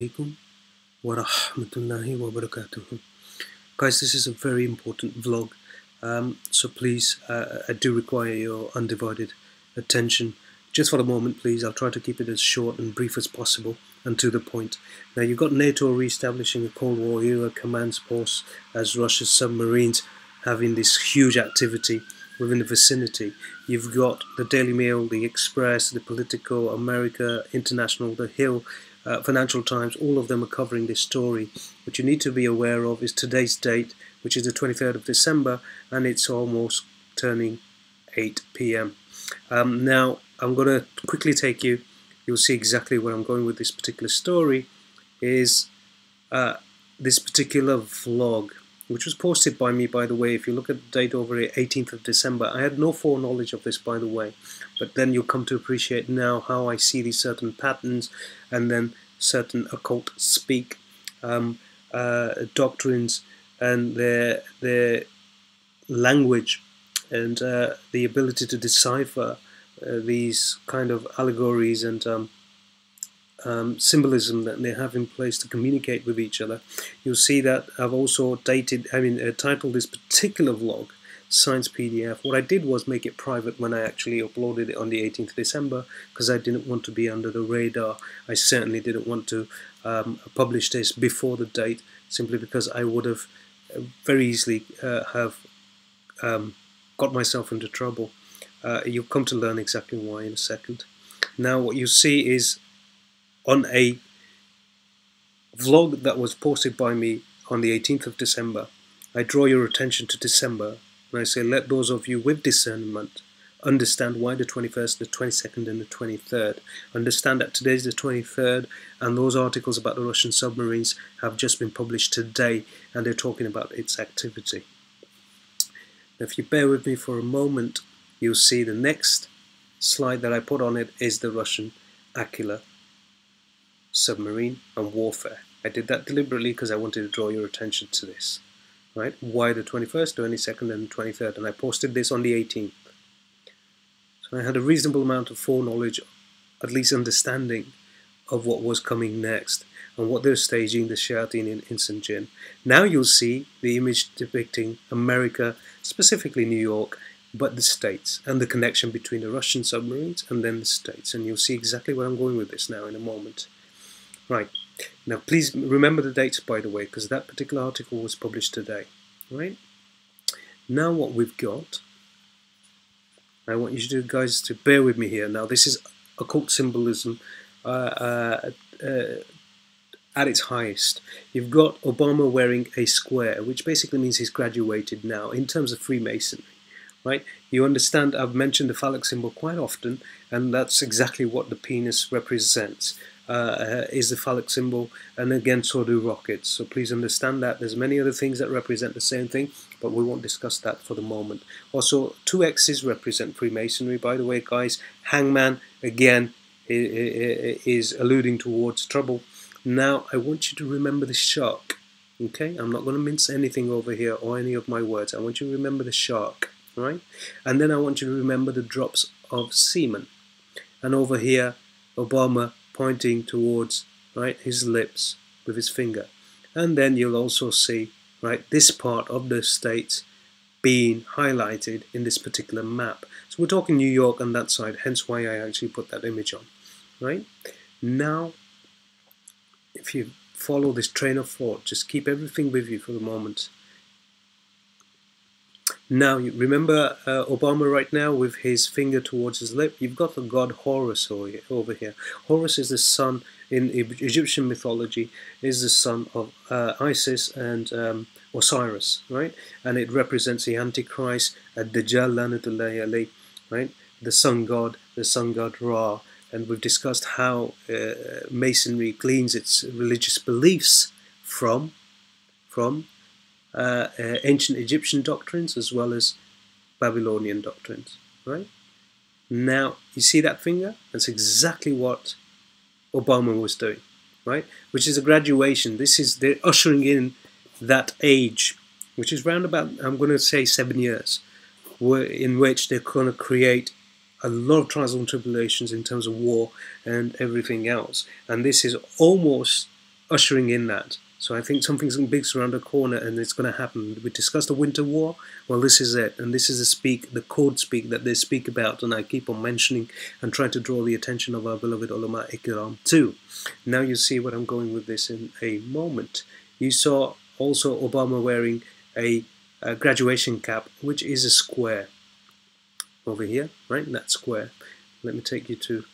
alaikum wa rahmatullahi wa. Guys, this is a very important vlog, um, so please, uh, I do require your undivided attention. Just for the moment, please, I'll try to keep it as short and brief as possible and to the point. Now, you've got NATO re-establishing a Cold War era command post as Russia's submarines having this huge activity within the vicinity. You've got the Daily Mail, the Express, the Politico, America, International, the Hill, uh, Financial Times, all of them are covering this story. What you need to be aware of is today's date, which is the 23rd of December, and it's almost turning 8 p.m. Um, now, I'm going to quickly take you, you'll see exactly where I'm going with this particular story, is uh, this particular vlog which was posted by me, by the way. If you look at the date over here, 18th of December, I had no foreknowledge of this, by the way. But then you'll come to appreciate now how I see these certain patterns and then certain occult speak um, uh, doctrines and their their language and uh, the ability to decipher uh, these kind of allegories and um, um, symbolism that they have in place to communicate with each other. You'll see that I've also dated, I mean, uh, titled this particular vlog Science PDF. What I did was make it private when I actually uploaded it on the 18th December because I didn't want to be under the radar. I certainly didn't want to um, publish this before the date simply because I would have uh, very easily uh, have um, got myself into trouble. Uh, you'll come to learn exactly why in a second. Now what you see is on a vlog that was posted by me on the 18th of December, I draw your attention to December and I say, let those of you with discernment understand why the 21st, the 22nd, and the 23rd. Understand that today's the 23rd, and those articles about the Russian submarines have just been published today, and they're talking about its activity. Now, if you bear with me for a moment, you'll see the next slide that I put on it is the Russian Akula submarine, and warfare. I did that deliberately because I wanted to draw your attention to this. Right? Why the 21st, 22nd, and 23rd? And I posted this on the 18th. So I had a reasonable amount of foreknowledge, at least understanding of what was coming next and what they're staging the Shayateen in, in St. John. Now you'll see the image depicting America, specifically New York, but the States and the connection between the Russian submarines and then the States. And you'll see exactly where I'm going with this now in a moment. Right, now please remember the dates by the way, because that particular article was published today. Right, now what we've got, I want you to guys to bear with me here. Now this is occult symbolism uh, uh, uh, at its highest. You've got Obama wearing a square, which basically means he's graduated now in terms of Freemasonry right? You understand I've mentioned the phallic symbol quite often, and that's exactly what the penis represents uh, is the phallic symbol, and again, so do rockets. So please understand that. There's many other things that represent the same thing, but we won't discuss that for the moment. Also, two X's represent Freemasonry, by the way, guys. Hangman, again, is alluding towards trouble. Now, I want you to remember the shark. Okay, I'm not going to mince anything over here or any of my words. I want you to remember the shark, right? And then I want you to remember the drops of semen. And over here, Obama pointing towards right his lips with his finger. And then you'll also see right this part of the states being highlighted in this particular map. So we're talking New York on that side hence why I actually put that image on right? Now if you follow this train of thought just keep everything with you for the moment now, remember uh, Obama right now with his finger towards his lip? You've got the god Horus over here. Horus is the son, in Egyptian mythology, is the son of uh, Isis and um, Osiris, right? And it represents the Antichrist, Ad-Dajjal, Lanatullahi right? The sun god, the sun god Ra. And we've discussed how uh, Masonry gleans its religious beliefs from, from uh, uh, ancient Egyptian doctrines as well as Babylonian doctrines, right? Now, you see that finger? That's exactly what Obama was doing, right? Which is a graduation. This is, they're ushering in that age, which is round about, I'm going to say seven years, in which they're going to create a lot of trials and tribulations in terms of war and everything else. And this is almost ushering in that. So I think something's big's around the corner and it's going to happen. We discussed the Winter War. Well, this is it. And this is the speak, the code speak that they speak about. And I keep on mentioning and trying to draw the attention of our beloved ulama ikram too. Now you see what I'm going with this in a moment. You saw also Obama wearing a, a graduation cap, which is a square over here, right? That square. Let me take you to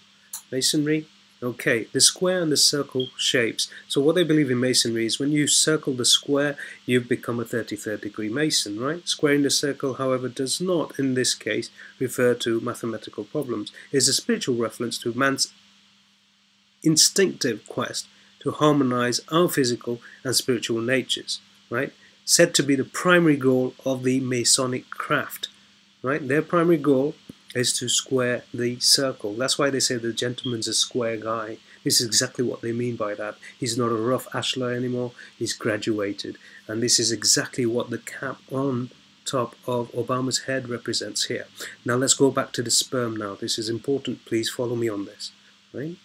masonry. Okay, the square and the circle shapes. So what they believe in masonry is when you circle the square, you've become a 33rd degree mason, right? Squaring the circle, however, does not, in this case, refer to mathematical problems. It's a spiritual reference to man's instinctive quest to harmonize our physical and spiritual natures, right? Said to be the primary goal of the Masonic craft, right? Their primary goal is to square the circle. That's why they say the gentleman's a square guy. This is exactly what they mean by that. He's not a rough ashlar anymore, he's graduated. And this is exactly what the cap on top of Obama's head represents here. Now let's go back to the sperm now. This is important. Please follow me on this. Right?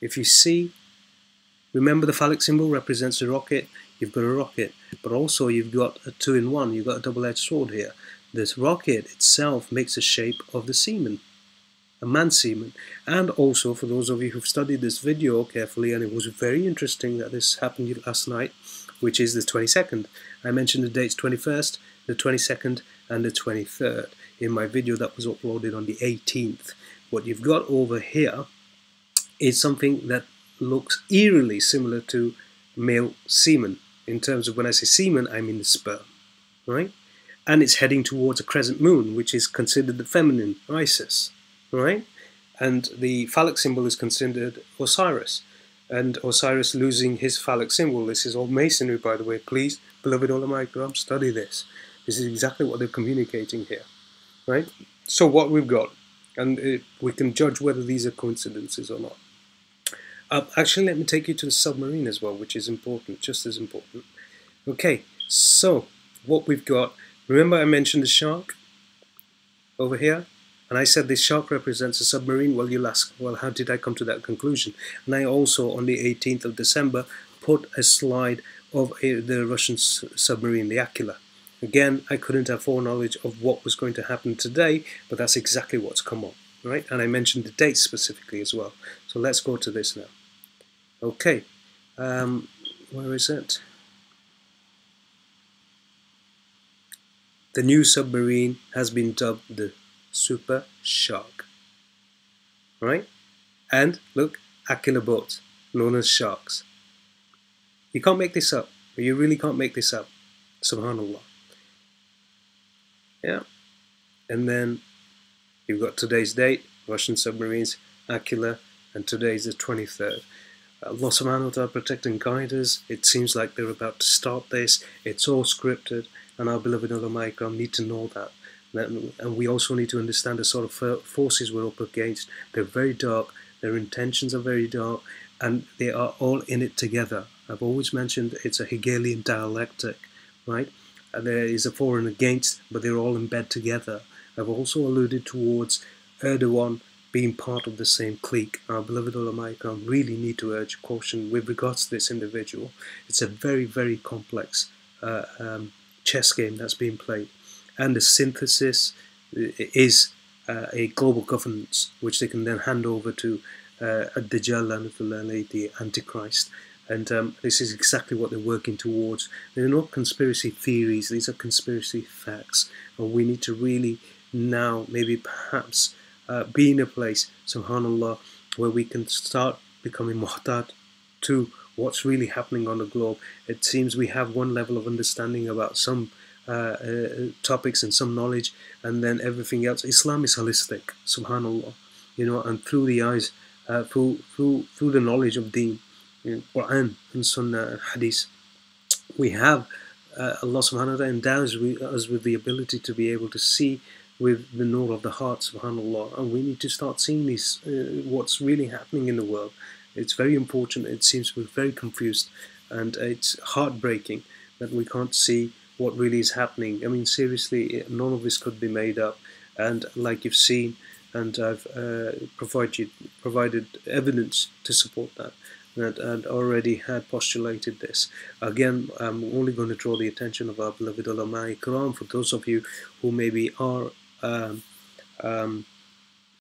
If you see, remember the phallic symbol represents a rocket. You've got a rocket, but also you've got a two-in-one. You've got a double-edged sword here. This rocket itself makes the shape of the semen, a man semen. And also, for those of you who've studied this video carefully, and it was very interesting that this happened last night, which is the 22nd. I mentioned the dates 21st, the 22nd, and the 23rd in my video that was uploaded on the 18th. What you've got over here is something that looks eerily similar to male semen. In terms of when I say semen, I mean the sperm, right? And it's heading towards a crescent moon, which is considered the feminine Isis, right? And the phallic symbol is considered Osiris, and Osiris losing his phallic symbol. This is all masonry, by the way. Please, beloved ulama ikram, study this. This is exactly what they're communicating here, right? So what we've got, and it, we can judge whether these are coincidences or not. Uh, actually, let me take you to the submarine as well, which is important, just as important. Okay, so what we've got Remember I mentioned the shark over here? And I said this shark represents a submarine. Well, you'll ask, well, how did I come to that conclusion? And I also, on the 18th of December, put a slide of a, the Russian submarine, the Akula. Again, I couldn't have foreknowledge of what was going to happen today, but that's exactly what's come up, right? And I mentioned the date specifically as well. So let's go to this now. Okay, um, where is it? The new submarine has been dubbed the Super Shark. Right? And look, Akula boats, known as sharks. You can't make this up. You really can't make this up. Subhanallah. Yeah. And then you've got today's date, Russian submarines, Akula, and today is the 23rd. Allah subhanahu wa ta'ala protect and guide us. It seems like they're about to start this. It's all scripted and our beloved ulama ikram need to know that. And we also need to understand the sort of forces we're up against. They're very dark, their intentions are very dark, and they are all in it together. I've always mentioned it's a Hegelian dialectic, right? And there is a for and against, but they're all in bed together. I've also alluded towards Erdogan being part of the same clique. Our beloved ulama really need to urge caution with regards to this individual. It's a very, very complex uh, um, chess game that's being played. And the synthesis is uh, a global governance, which they can then hand over to uh, Dajjal, the Antichrist. And um, this is exactly what they're working towards. They're not conspiracy theories, these are conspiracy facts. And we need to really now, maybe perhaps, uh, be in a place, subhanAllah, where we can start becoming muhtad to what's really happening on the globe. It seems we have one level of understanding about some uh, uh, topics and some knowledge, and then everything else. Islam is holistic, subhanallah, you know, and through the eyes, uh, through through through the knowledge of know, Quran and Sunnah and Hadith, we have uh, Allah subhanahu wa ta'ala endows us with the ability to be able to see with the nur of the heart, subhanallah, and we need to start seeing these, uh, what's really happening in the world it's very important. It seems we're very confused, and it's heartbreaking that we can't see what really is happening. I mean, seriously, none of this could be made up. And like you've seen, and I've uh, provided provided evidence to support that. that had already had postulated this. Again, I'm only going to draw the attention of our beloved ulama ikram for those of you who maybe are um, um,